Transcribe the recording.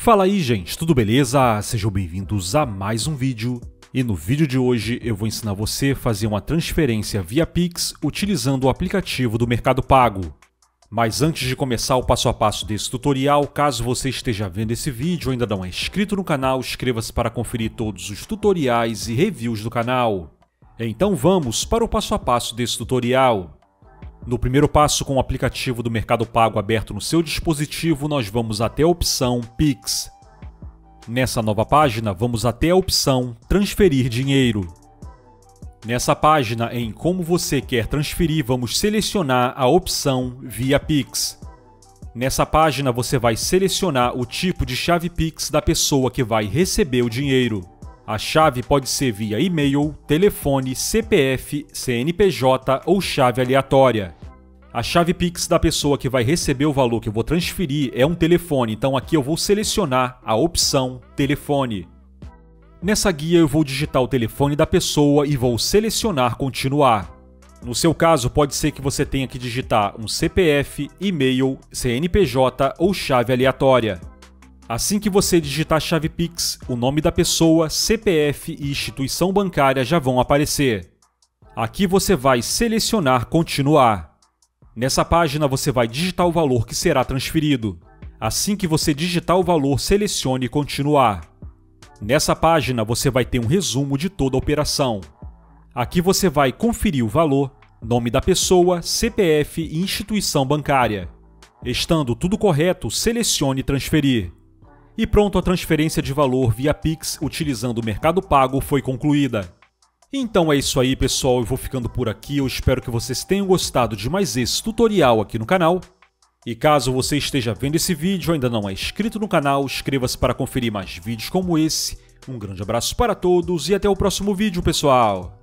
Fala aí gente, tudo beleza? Sejam bem-vindos a mais um vídeo. E no vídeo de hoje eu vou ensinar você a fazer uma transferência via Pix utilizando o aplicativo do Mercado Pago. Mas antes de começar o passo a passo desse tutorial, caso você esteja vendo esse vídeo e ainda não é inscrito no canal, inscreva-se para conferir todos os tutoriais e reviews do canal. Então vamos para o passo a passo desse tutorial. No primeiro passo, com o aplicativo do Mercado Pago aberto no seu dispositivo, nós vamos até a opção Pix. Nessa nova página, vamos até a opção Transferir dinheiro. Nessa página, em Como você quer transferir, vamos selecionar a opção Via Pix. Nessa página, você vai selecionar o tipo de chave Pix da pessoa que vai receber o dinheiro. A chave pode ser via e-mail, telefone, CPF, CNPJ ou chave aleatória. A chave Pix da pessoa que vai receber o valor que eu vou transferir é um telefone, então aqui eu vou selecionar a opção telefone. Nessa guia eu vou digitar o telefone da pessoa e vou selecionar continuar. No seu caso, pode ser que você tenha que digitar um CPF, e-mail, CNPJ ou chave aleatória. Assim que você digitar a chave Pix, o nome da pessoa, CPF e instituição bancária já vão aparecer. Aqui você vai selecionar Continuar. Nessa página você vai digitar o valor que será transferido. Assim que você digitar o valor, selecione Continuar. Nessa página você vai ter um resumo de toda a operação. Aqui você vai conferir o valor, nome da pessoa, CPF e instituição bancária. Estando tudo correto, selecione Transferir. E pronto, a transferência de valor via Pix utilizando o Mercado Pago foi concluída. Então é isso aí, pessoal. Eu vou ficando por aqui. Eu espero que vocês tenham gostado de mais esse tutorial aqui no canal. E caso você esteja vendo esse vídeo e ainda não é inscrito no canal, inscreva-se para conferir mais vídeos como esse. Um grande abraço para todos e até o próximo vídeo, pessoal!